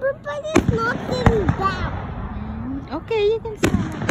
down. Mm, okay, you can stand up.